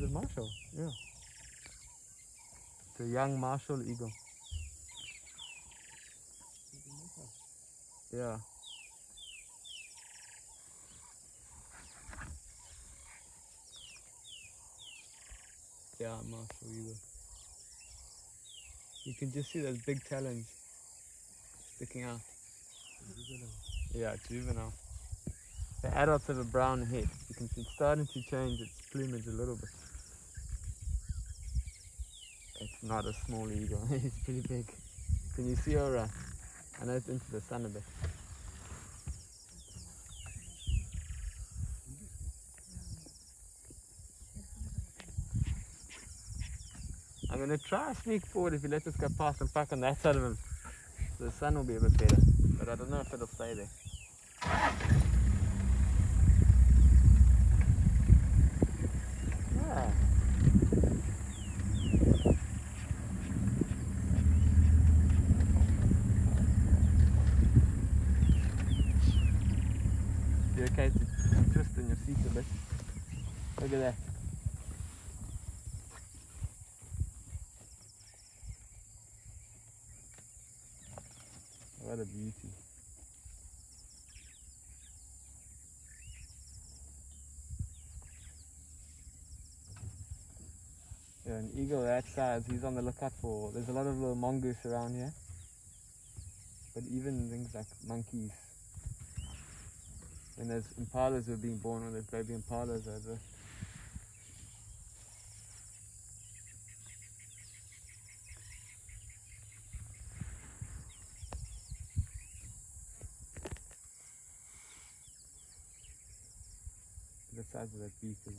the martial, yeah. A young martial eagle. Yeah. Yeah, martial eagle. You can just see those big talons sticking out. Yeah, juvenile. The adults have a brown head. You can see starting to change its plumage a little bit. It's not a small eagle, it's pretty big. Can you see alright? I know it's into the sun a bit. I'm gonna try sneak forward if you let us go past and park on that side of him. The sun will be a bit better. But I don't know if it'll stay there. You okay twist in your seat a bit? Look at that. What a beauty. Yeah, an eagle that size, he's on the lookout for. There's a lot of little mongoose around here. But even things like monkeys. And there's impalas who are being born when there's baby impalas over. The size of that beak is